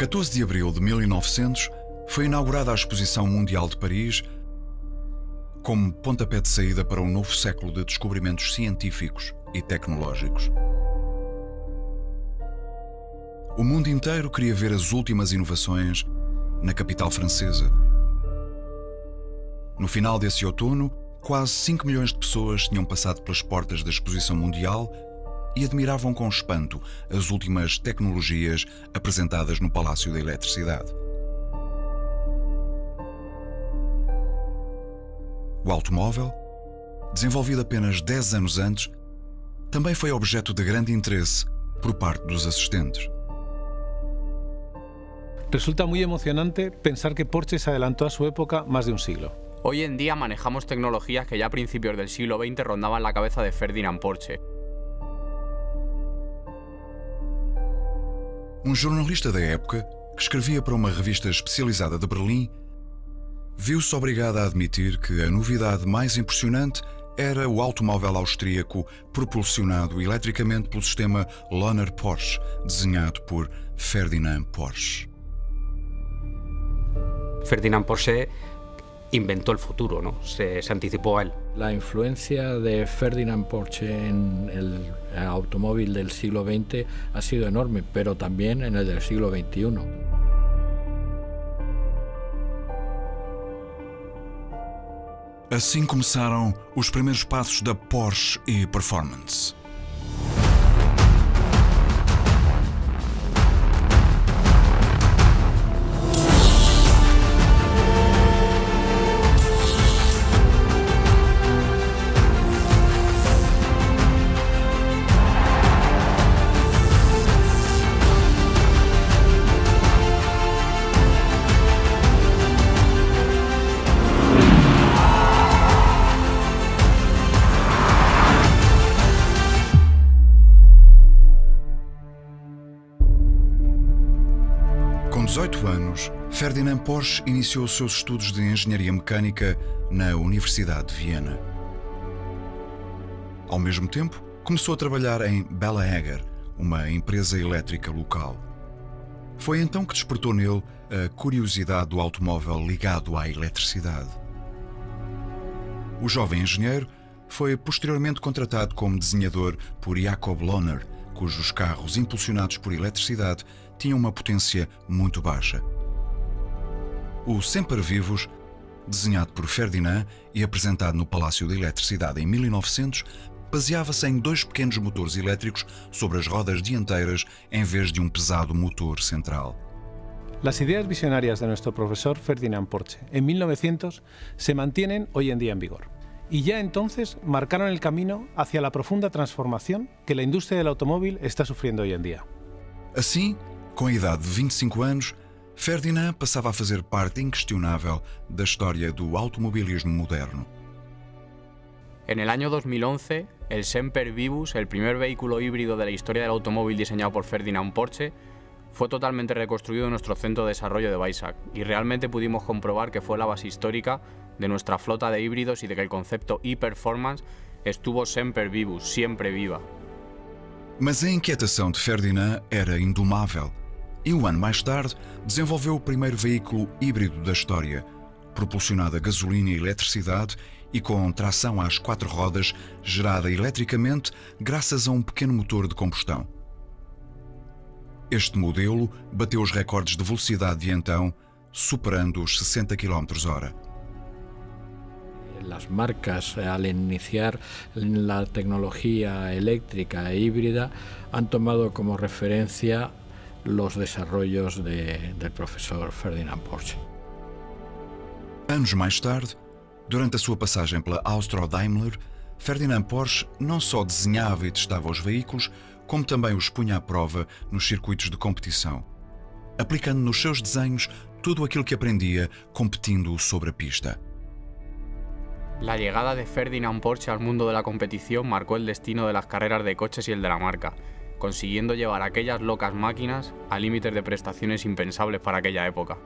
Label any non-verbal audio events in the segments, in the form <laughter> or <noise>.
14 de abril de 1900 foi inaugurada a Exposição Mundial de Paris como pontapé de saída para um novo século de descobrimentos científicos e tecnológicos. O mundo inteiro queria ver as últimas inovações na capital francesa. No final desse outono, quase 5 milhões de pessoas tinham passado pelas portas da Exposição Mundial e admiravam com espanto as últimas tecnologias apresentadas no Palácio da Eletricidade. O automóvel, desenvolvido apenas 10 anos antes, também foi objeto de grande interesse por parte dos assistentes. Resulta muy emocionante pensar que Porsche se adelantó a su época más de un siglo. Hoy en día manejamos tecnologías que ya a principios del siglo XX rondaban la cabeza de Ferdinand Porsche. Um jornalista da época, que escrevia para uma revista especializada de Berlim, viu-se obrigado a admitir que a novidade mais impressionante era o automóvel austríaco propulsionado eletricamente pelo sistema Lohner Porsche, desenhado por Ferdinand Porsche. Ferdinand Porsche inventó el futuro, ¿no? Se, se, anticipó a él. La influencia de Ferdinand Porsche en el automóvil del siglo XX ha sido enorme, pero también en el del siglo XXI. Assim começaram os primeiros passos da Porsche e Performance. Com 18 anos, Ferdinand Porsche iniciou seus estudos de engenharia mecânica na Universidade de Viena. Ao mesmo tempo, começou a trabalhar em Bella Eger, uma empresa elétrica local. Foi então que despertou nele a curiosidade do automóvel ligado à eletricidade. O jovem engenheiro foi posteriormente contratado como desenhador por Jacob Lohner, cujos carros impulsionados por eletricidade tinham uma potência muito baixa. O Sempre Vivos, desenhado por Ferdinand e apresentado no Palácio da Eletricidade em 1900, baseava-se em dois pequenos motores elétricos sobre as rodas dianteiras em vez de um pesado motor central. Las ideas visionarias de nuestro profesor Ferdinand Porsche en 1900 se mantienen hoy en día en vigor y ya entonces marcaron el camino hacia la profunda transformación que la industria del automóvil está sufriendo hoy en día. Assim, com a idade de 25 anos, Ferdinand passava a fazer parte inquestionável da história do automobilismo moderno. En el año 2011, el Semper Vivus, el primer vehículo híbrido de la historia del automóvil diseñado por Ferdinand Porsche, fue totalmente reconstruido en nuestro centro de desarrollo de Weissach y realmente pudimos comprobar que fue la base histórica de nuestra flota de híbridos y de que el concepto e-performance estuvo Semper Vivus, siempre viva. Mas a inquietação de Ferdinand era indomável e um ano mais tarde desenvolveu o primeiro veículo híbrido da história, propulsionado a gasolina e eletricidade e com tração às quatro rodas, gerada eletricamente graças a um pequeno motor de combustão. Este modelo bateu os recordes de velocidade de então, superando os 60 km/h. Las marcas, al iniciar la tecnología eléctrica e híbrida, han tomado como referencia los desarrollos de, del profesor Ferdinand Porsche. Anos mais tarde, durante a sua passagem pela Austro-Daimler, Ferdinand Porsche não só desenhava e testava os veículos, como também os punha à prova nos circuitos de competição, aplicando nos seus desenhos tudo aquilo que aprendia competindo sobre a pista. La llegada de Ferdinand Porsche al mundo de la competición marcó el destino de las carreras de coches y el de la marca, consiguiendo llevar aquellas locas máquinas a límites de prestaciones impensables para aquella época.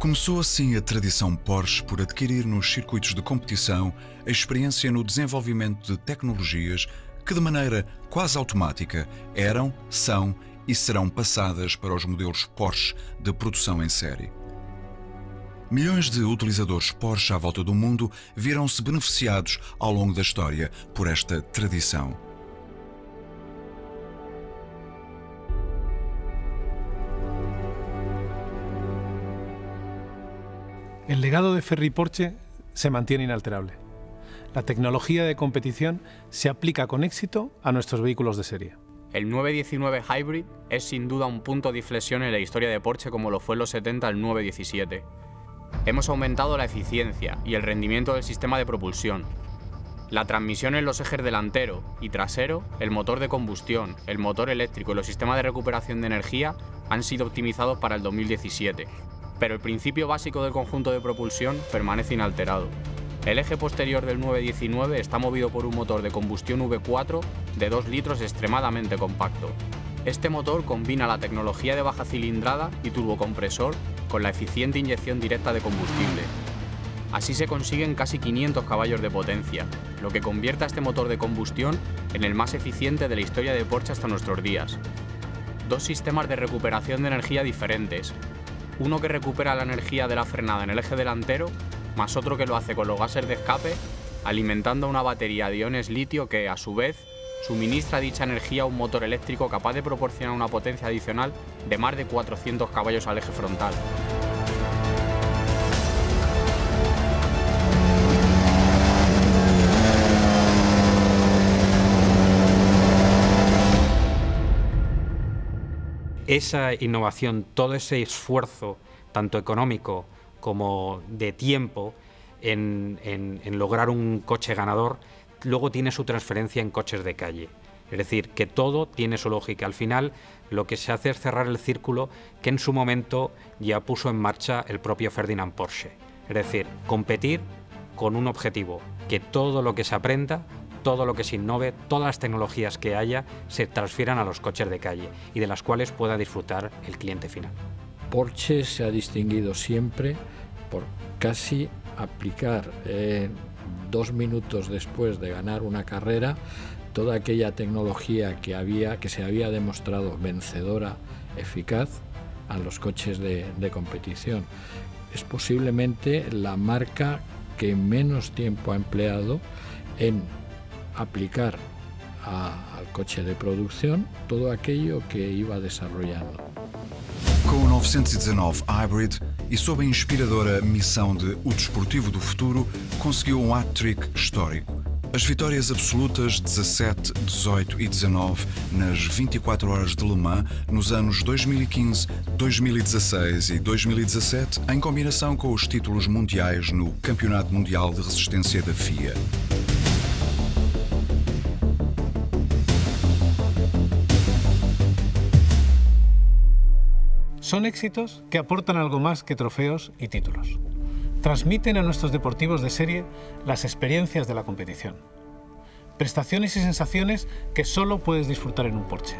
Começou assim a tradição Porsche por adquirir nos circuitos de competição a experiência no desenvolvimento de tecnologias que, de maneira quase automática, eram, são e serão passadas para os modelos Porsche de produção em série. Milhões de utilizadores Porsche à volta do mundo viram-se beneficiados ao longo da história por esta tradição. El legado de Ferry Porsche se mantiene inalterable. La tecnología de competición se aplica con éxito a nuestros vehículos de serie. El 919 Hybrid es sin duda un punto de inflexión en la historia de Porsche como lo fue en los 70 el 917. Hemos aumentado la eficiencia y el rendimiento del sistema de propulsión. La transmisión en los ejes delantero y trasero, el motor de combustión, el motor eléctrico y los sistemas de recuperación de energía han sido optimizados para el 2017 pero el principio básico del conjunto de propulsión permanece inalterado. El eje posterior del 919 está movido por un motor de combustión V4 de 2 litros extremadamente compacto. Este motor combina la tecnología de baja cilindrada y turbocompresor con la eficiente inyección directa de combustible. Así se consiguen casi 500 caballos de potencia, lo que convierte a este motor de combustión en el más eficiente de la historia de Porsche hasta nuestros días. Dos sistemas de recuperación de energía diferentes, uno que recupera la energía de la frenada en el eje delantero, más otro que lo hace con los gases de escape, alimentando una batería de iones litio que, a su vez, suministra dicha energía a un motor eléctrico capaz de proporcionar una potencia adicional de más de 400 caballos al eje frontal. Esa innovación, todo ese esfuerzo, tanto económico como de tiempo, en, lograr un coche ganador, luego tiene su transferencia en coches de calle. Es decir, que todo tiene su lógica. Al final, lo que se hace es cerrar el círculo que en su momento ya puso en marcha el propio Ferdinand Porsche. Es decir, competir con un objetivo, que todo lo que se aprenda todo lo que se innove, todas las tecnologías que haya, se transfieran a los coches de calle y de las cuales pueda disfrutar el cliente final. Porsche se ha distinguido siempre por casi aplicar eh, dos minutos después de ganar una carrera toda aquella tecnología que, había, que se había demostrado vencedora, eficaz, a los coches de, de competición. Es posiblemente la marca que menos tiempo ha empleado en aplicar a, al coche de produção todo aquello que iba desarrollando. Com o 919 Hybrid e sob a inspiradora missão de O Desportivo do Futuro, conseguiu um hat-trick histórico. As vitórias absolutas 17, 18 e 19 nas 24 horas de Le Mans nos anos 2015, 2016 e 2017, em combinação com os títulos mundiais no Campeonato Mundial de Resistência da FIA. Son éxitos que aportan algo más que trofeos y títulos. Transmiten a nuestros deportivos de serie las experiencias de la competición. Prestaciones y sensaciones que solo puedes disfrutar en un Porsche.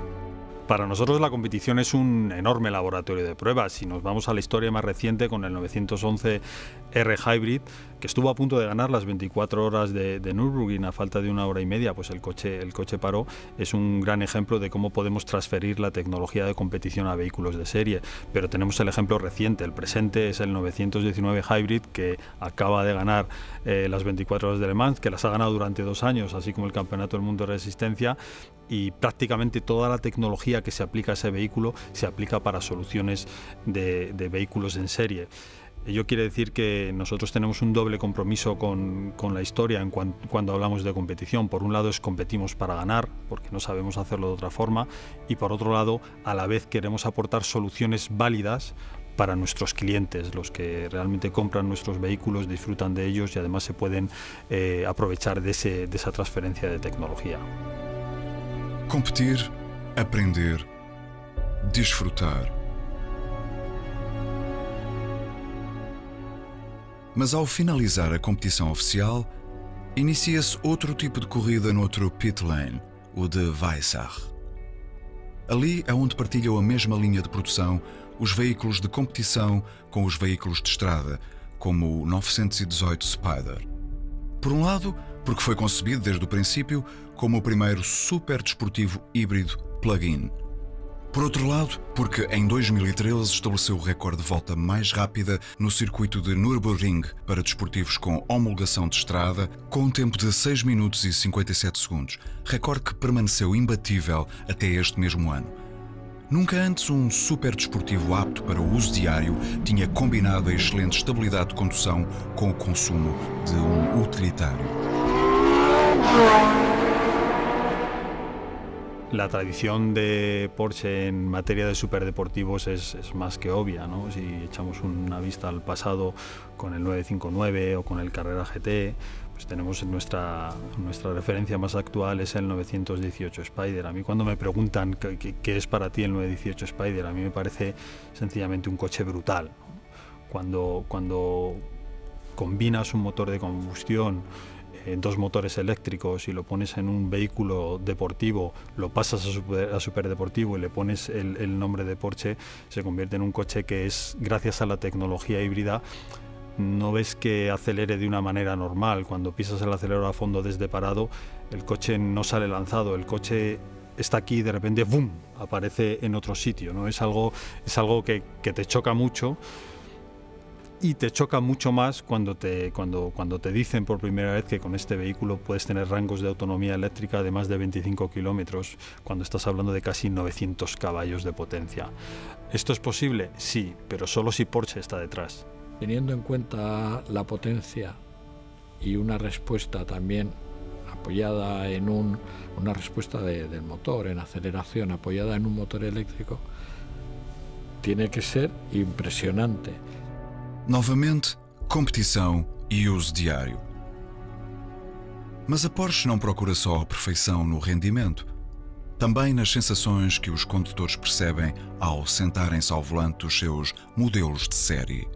Para nosotros la competición es un enorme laboratorio de pruebas. Si nos vamos a la historia más reciente con el 911 R Hybrid, que estuvo a punto de ganar las 24 horas de, de, Nürburgring a falta de una hora y media, pues el coche, el coche paró, es un gran ejemplo de cómo podemos transferir la tecnología de competición a vehículos de serie. Pero tenemos el ejemplo reciente, el presente es el 919 Hybrid que acaba de ganar eh, las 24 horas de Le Mans, que las ha ganado durante dos años, así como el Campeonato del Mundo de Resistencia, y prácticamente toda la tecnología que se aplica a ese vehículo se aplica para soluciones de, vehículos en serie. Ello quiere decir que nosotros tenemos un doble compromiso con, la historia cuando hablamos de competición. Por un lado es competimos para ganar, porque no sabemos hacerlo de otra forma, y por otro lado a la vez queremos aportar soluciones válidas para nuestros clientes, los que realmente compran nuestros vehículos, disfrutan de ellos y además se pueden eh, aprovechar de esa transferencia de tecnología. Competir, aprender, disfrutar. Mas ao finalizar a competição oficial, inicia-se outro tipo de corrida noutro pit lane, o de Weissach. Ali é onde partilham a mesma linha de produção os veículos de competição com os veículos de estrada, como o 918 Spider. Por um lado, porque foi concebido desde o princípio como o primeiro super desportivo híbrido plug-in. Por outro lado, porque em 2013 estabeleceu o recorde de volta mais rápida no circuito de Nürburgring para desportivos com homologação de estrada, com um tempo de 6 minutos e 57 segundos, recorde que permaneceu imbatível até este mesmo ano. Nunca antes um super desportivo apto para o uso diário tinha combinado a excelente estabilidade de condução com o consumo de um utilitário. La tradición de Porsche en materia de superdeportivos es, es más que obvia, ¿no? Si echamos una vista al pasado con el 959 o con el Carrera GT, pues tenemos nuestra, nuestra referencia más actual es el 918 Spider. A mí cuando me preguntan qué, qué es para ti el 918 Spider, a mí me parece sencillamente un coche brutal. Cuando, cuando combinas un motor de combustión dos motores eléctricos y lo pones en un vehículo deportivo, lo pasas a, super, a superdeportivo y le pones el, el nombre de Porsche, se convierte en un coche que es, gracias a la tecnología híbrida, no ves que acelere de una manera normal. Cuando pisas el acelerador a fondo desde parado, el coche no sale lanzado, el coche está aquí y de repente ¡boom! aparece en otro sitio. ¿no? Es algo, es algo que, que te choca mucho y te choca mucho más cuando te, cuando, cuando te dicen por primera vez que con este vehículo puedes tener rangos de autonomía eléctrica de más de 25 kilómetros, cuando estás hablando de casi 900 caballos de potencia. ¿Esto es posible? Sí, pero solo si Porsche está detrás. Teniendo en cuenta la potencia y una respuesta también apoyada en un, una respuesta de, del motor, en aceleración, apoyada en un motor eléctrico, tiene que ser impresionante. Novamente, competição e uso diário. Mas a Porsche não procura só a perfeição no rendimento, também nas sensações que os condutores percebem ao sentarem-se ao volante dos seus modelos de série.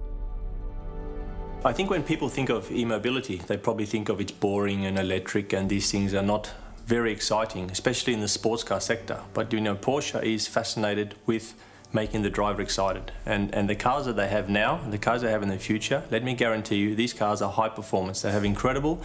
I think when people think of e-mobility, they probably think of it's boring and electric and these things are not very exciting, especially in the sports car sector. But you know, Porsche is fascinated with making the driver excited. And, and the cars that they have now, the cars they have in the future, let me guarantee you, these cars are high performance. They have incredible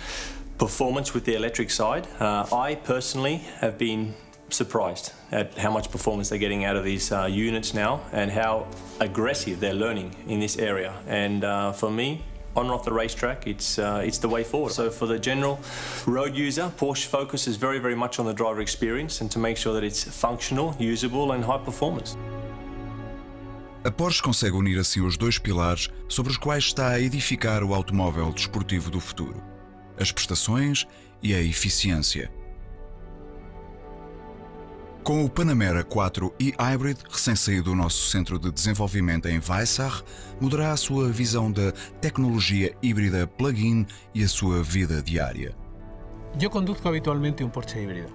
performance with the electric side. Uh, I personally have been surprised at how much performance they're getting out of these uh, units now and how aggressive they're learning in this area. And uh, for me, on and off the racetrack, it's uh, it's the way forward. So for the general road user, Porsche focuses very, very much on the driver experience and to make sure that it's functional, usable, and high performance. A Porsche consegue unir assim os dois pilares sobre os quais está a edificar o automóvel desportivo do futuro: as prestações e a eficiência. Com o Panamera 4 e-Hybrid, recém-saído do nosso centro de desenvolvimento em Weissach, mudará a sua visão da tecnologia híbrida plug-in e a sua vida diária. Yo conduzco habitualmente un Porsche híbrido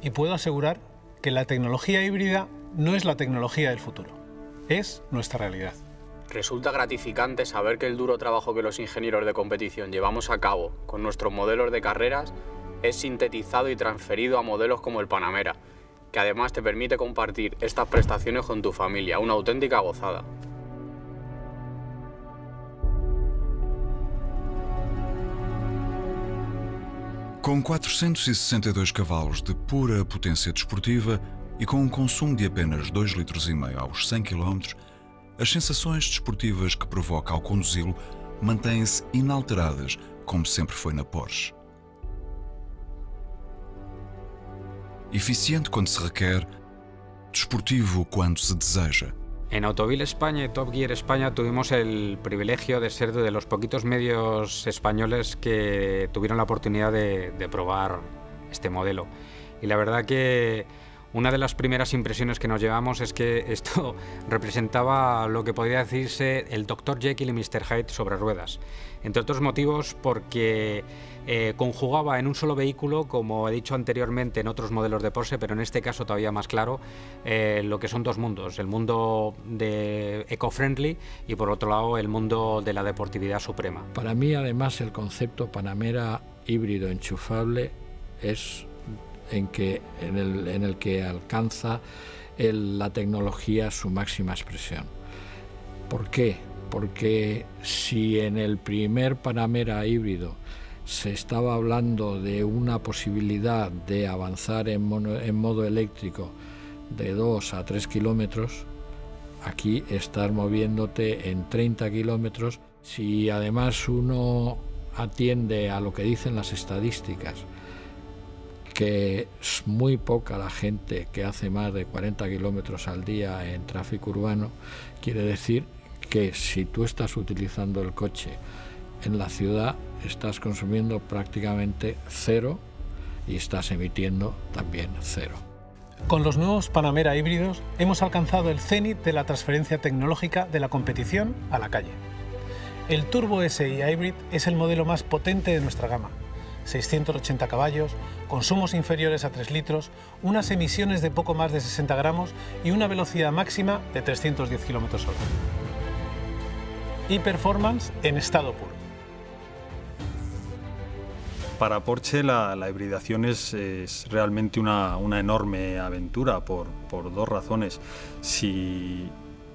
y puedo asegurar que la tecnología híbrida no es la tecnología del futuro, es nuestra realidad. Resulta gratificante saber que el duro trabajo que los ingenieros de competición llevamos a cabo con nuestros modelos de carreras es sintetizado y transferido a modelos como el Panamera, que además te permite compartir estas prestaciones con tu familia, una auténtica gozada. Com 462 cavalos de pura potência desportiva e com um consumo de apenas 2,5 litros aos 100 km, as sensações desportivas que provoca ao conduzi-lo mantêm-se inalteradas, como sempre foi na Porsche. Eficiente quando se requer, desportivo quando se deseja. En Autovil España y Top Gear España tuvimos el privilegio de ser de los poquitos medios españoles que tuvieron la oportunidad de, de probar este modelo. Y la verdad que una de las primeras impresiones que nos llevamos es que esto <laughs> representaba lo que podría decirse el Dr. Jekyll y Mr. Hyde sobre ruedas. Entre otros motivos porque eh, conjugaba en un solo vehículo, como he dicho anteriormente en otros modelos de Porsche, pero en este caso todavía más claro, eh, lo que son dos mundos, el mundo de eco-friendly y por otro lado el mundo de la deportividad suprema. Para mí además el concepto Panamera híbrido enchufable es en, el, que alcanza la tecnología su máxima expresión. ¿Por qué? Porque si en el primer Panamera híbrido se estaba hablando de una posibilidad de avanzar en, en modo eléctrico de 2 a 3 kilómetros, aquí estás moviéndote en 30 kilómetros. Si además uno atiende a lo que dicen las estadísticas, que es muy poca la gente que hace más de 40 kilómetros al día en tráfico urbano, quiere decir que si tú estás utilizando el coche en la ciudad, estás consumiendo prácticamente cero y estás emitiendo también cero. Con los nuevos Panamera híbridos hemos alcanzado el cenit de la transferencia tecnológica de la competición a la calle. El Turbo SI Hybrid es el modelo más potente de nuestra gama. 680 caballos, consumos inferiores a 3 litros, unas emisiones de poco más de 60 gramos y una velocidad máxima de 310 km hora. Y performance en estado puro. Para Porsche la, hibridación es, realmente una, enorme aventura por, por dos razones. Si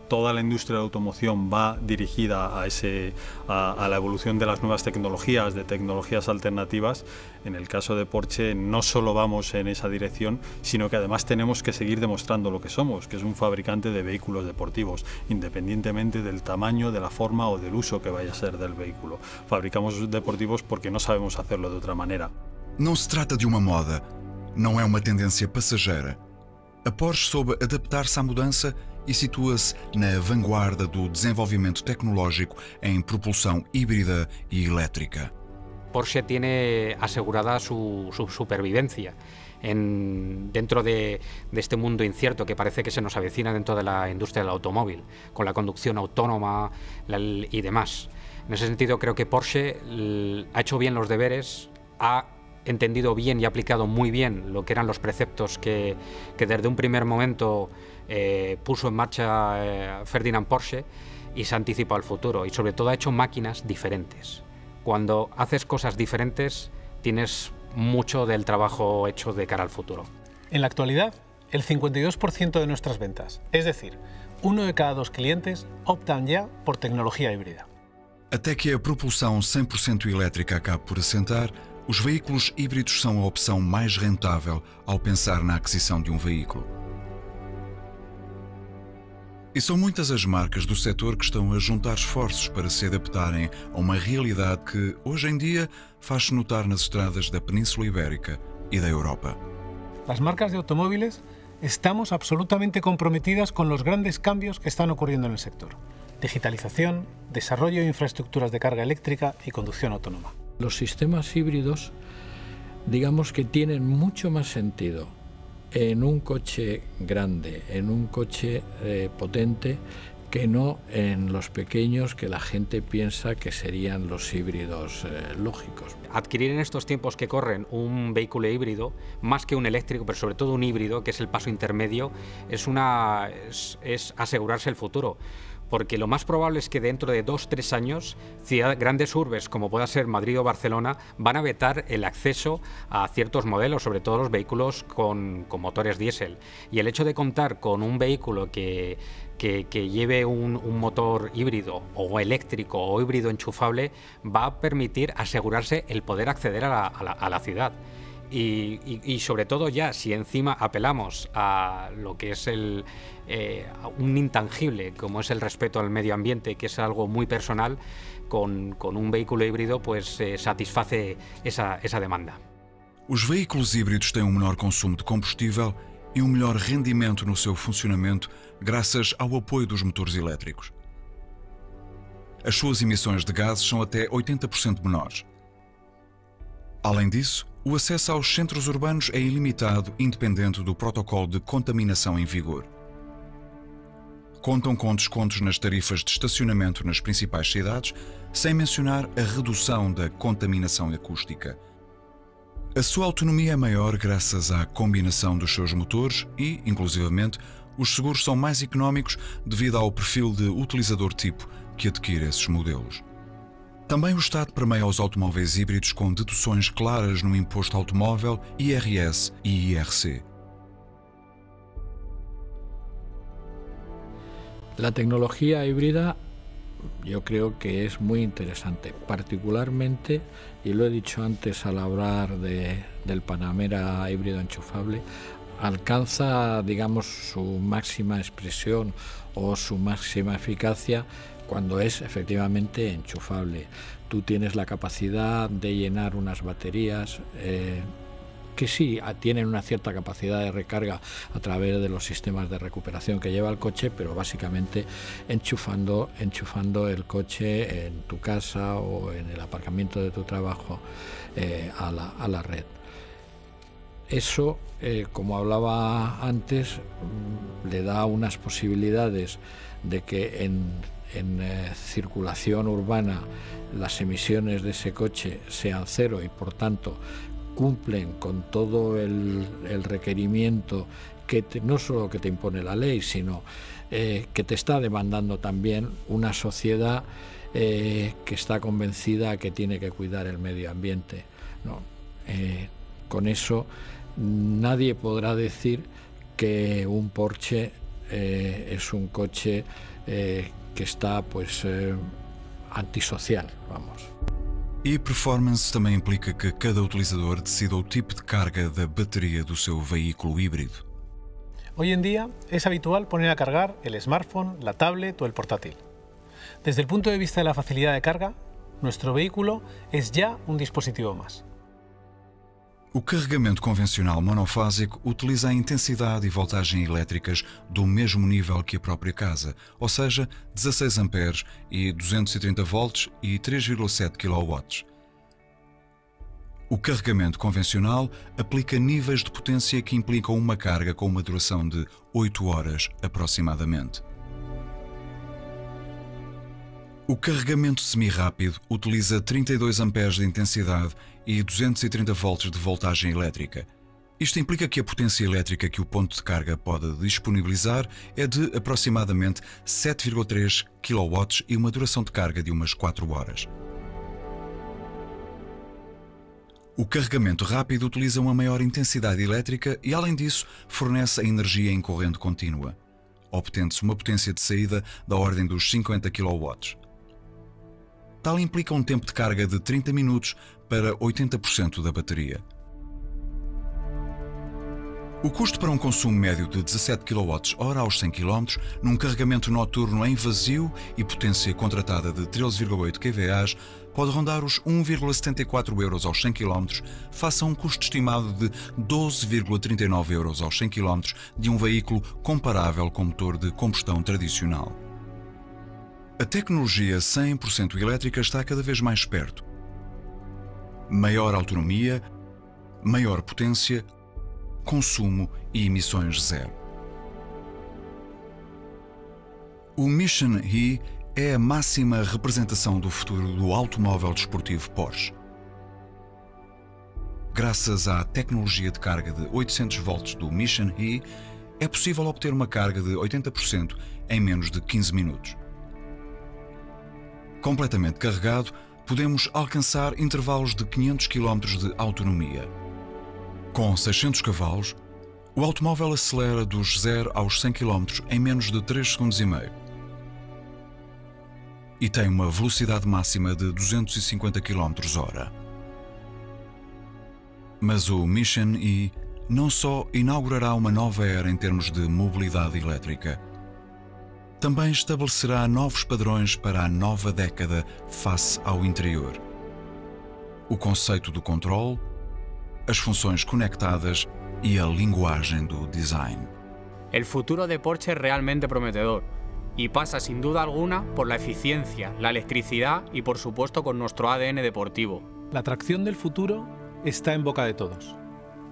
toda la industria de automoción va dirigida a, ese, a, la evolución de las nuevas tecnologías, de tecnologías alternativas, en el caso de Porsche no solo vamos en esa dirección, sino que además tenemos que seguir demostrando lo que somos, que es un fabricante de vehículos deportivos, independientemente del tamaño, de la forma o del uso que vaya a ser del vehículo. Fabricamos deportivos porque no sabemos hacerlo de otra manera. No se trata de una moda, no es una tendencia pasajera. A Porsche soube adaptar-se à mudança e situa-se na vanguarda do desenvolvimento tecnológico em propulsão híbrida e elétrica. Porsche tiene asegurada su, su supervivencia en, dentro de, de, este mundo incierto que parece que se nos avecina dentro de la industria del automóvil, con la conducción autónoma la, y demás. En ese sentido, creo que Porsche ha hecho bien los deberes, ha entendido bien y aplicado muy bien lo que eran los preceptos que, que desde un primer momento eh, puso en marcha eh, Ferdinand Porsche y se anticipó al futuro y sobre todo ha hecho máquinas diferentes. Cuando haces cosas diferentes tienes mucho del trabajo hecho de cara al futuro. En la actualidad, el 52% de nuestras ventas, es decir, uno de cada dos clientes, optan ya por tecnología híbrida. Até que a propulsão 100% elétrica acabe por assentar, os veículos híbridos são a opção mais rentável ao pensar na aquisição de um veículo. E são muitas as marcas do setor que estão a juntar esforços para se adaptarem a uma realidade que, hoje em dia, faz-se notar nas estradas da Península Ibérica e da Europa. As marcas de automóviles estamos absolutamente comprometidas con los grandes cambios que están ocurriendo en el sector. Digitalización, desarrollo de infraestructuras de carga eléctrica y conducción autónoma. Los sistemas híbridos, digamos que tienen mucho más sentido en un coche grande, en un coche eh, potente, que no en los pequeños que la gente piensa que serían los híbridos eh, lógicos. Adquirir en estos tiempos que corren un vehículo híbrido, más que un eléctrico, pero sobre todo un híbrido, que es el paso intermedio, es, una, es asegurarse el futuro porque lo más probable es que dentro de dos, tres años, grandes urbes como pueda ser Madrid o Barcelona van a vetar el acceso a ciertos modelos, sobre todo los vehículos con, motores diésel. Y el hecho de contar con un vehículo que, que, lleve un, motor híbrido o eléctrico o híbrido enchufable va a permitir asegurarse el poder acceder a la ciudad. Y, sobre todo ya, si encima apelamos a lo que es el, eh, un intangible, como es el respeto al medio ambiente, que es algo muy personal, con, con un vehículo híbrido pues eh, satisface esa, esa demanda. Os veículos híbridos têm um menor consumo de combustível e um melhor rendimento no seu funcionamento graças ao apoio dos motores elétricos. As suas emissões de gases são até 80% menores. Além disso, o acesso aos centros urbanos é ilimitado, independente do protocolo de contaminação em vigor. Contam com descontos nas tarifas de estacionamento nas principais cidades, sem mencionar a redução da contaminação acústica. A sua autonomia é maior graças à combinação dos seus motores e, inclusivamente, os seguros são mais económicos devido ao perfil de utilizador tipo que adquire esses modelos. Também o Estado permeia os automóveis híbridos com deduções claras no imposto automóvel, IRS e IRC. La tecnología híbrida yo creo que es muy interesante, particularmente, y lo he dicho antes al hablar de, del Panamera híbrido enchufable, alcanza, digamos, su máxima expresión o su máxima eficacia cuando es efectivamente enchufable. Tú tienes la capacidad de llenar unas baterías. Eh, que sí tienen una cierta capacidad de recarga a través de los sistemas de recuperación que lleva el coche, pero básicamente enchufando, enchufando el coche en tu casa o en el aparcamiento de tu trabajo eh, a, la, red. Eso, eh, como hablaba antes, mm, le da unas posibilidades de que en, eh, circulación urbana las emisiones de ese coche sean cero y por tanto cumplen con todo el, requerimiento que no solo que te impone la ley, sino eh, que te está demandando también una sociedad eh, que está convencida que tiene que cuidar el medio ambiente. Eh, con eso nadie podrá decir que un Porsche es un coche que está pues antisocial, vamos. E performance também implica que cada utilizador decida o tipo de carga da bateria do seu veículo híbrido. Hoy en día es habitual poner a cargar el smartphone, la tablet o el portátil. Desde el punto de vista de la facilidad de carga, nuestro vehículo es ya un dispositivo más. O carregamento convencional monofásico utiliza a intensidade e voltagem elétricas do mesmo nível que a própria casa, ou seja, 16 amperes e 230 volts e 3,7 kW. O carregamento convencional aplica níveis de potência que implicam uma carga com uma duração de 8 horas aproximadamente. O carregamento semi-rápido utiliza 32 amperes de intensidade e 230 volts de voltagem elétrica. Isto implica que a potência elétrica que o ponto de carga pode disponibilizar é de aproximadamente 7,3 kW e uma duração de carga de umas 4 horas. O carregamento rápido utiliza uma maior intensidade elétrica e, além disso, fornece a energia em corrente contínua, obtendo-se uma potência de saída da ordem dos 50 kW. Tal implica um tempo de carga de 30 minutos para 80% da bateria. O custo para um consumo médio de 17 kWh aos 100 km, num carregamento noturno em vazio e potência contratada de 13,8 kVA, pode rondar os 1,74 euros aos 100 km, face a um custo estimado de 12,39 euros aos 100 km de um veículo comparável com motor de combustão tradicional. A tecnologia 100% elétrica está cada vez mais perto. Maior autonomia, maior potência, consumo e emissões zero. O Mission E é a máxima representação do futuro do automóvel desportivo Porsche. Graças à tecnologia de carga de 800 volts do Mission E, é possível obter uma carga de 80% em menos de 15 minutos. Completamente carregado, podemos alcançar intervalos de 500 km de autonomia. Com 600 cavalos, o automóvel acelera dos 0 aos 100 km em menos de 3 segundos e meio. E tem uma velocidade máxima de 250 km/h. Mas o Mission E não só inaugurará uma nova era em termos de mobilidade elétrica, também estabelecerá novos padrões para a nova década face ao interior. O conceito do controle, as funções conectadas e a linguagem do design. El futuro de Porsche es realmente prometedor y pasa sin duda alguna por la eficiencia, la electricidad y por supuesto con nuestro ADN deportivo. La atracción del futuro está en boca de todos,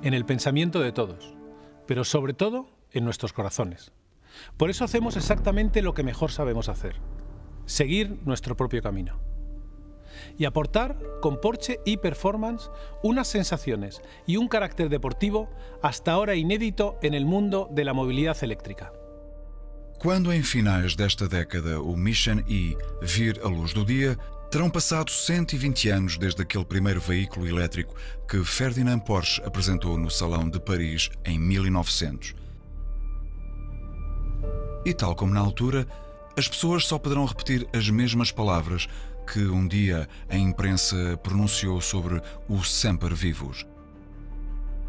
en el pensamiento de todos, pero sobre todo en nuestros corazones. Por eso hacemos exactamente lo que mejor sabemos hacer, seguir nuestro propio camino. Y aportar con Porsche e-Performance unas sensaciones y un carácter deportivo hasta ahora inédito en el mundo de la movilidad eléctrica. Quando em finais desta década o Mission E vir a luz do dia, terão passado 120 anos desde aquele primeiro veículo elétrico que Ferdinand Porsche apresentou no Salão de Paris em 1900. E tal como na altura, as pessoas só poderão repetir as mesmas palavras que um dia a imprensa pronunciou sobre o Semper Vivos.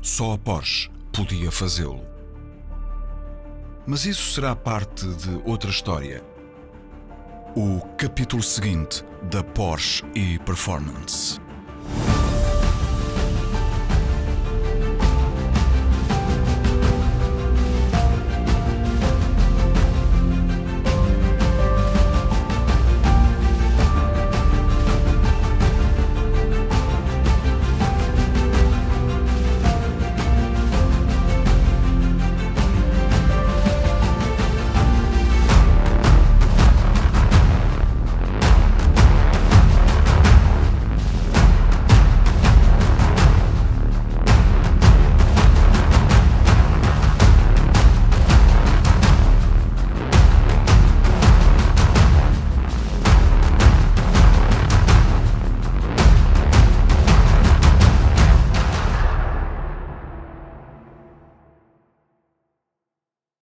Só a Porsche podia fazê-lo. Mas isso será parte de outra história. O capítulo seguinte da Porsche e Performance.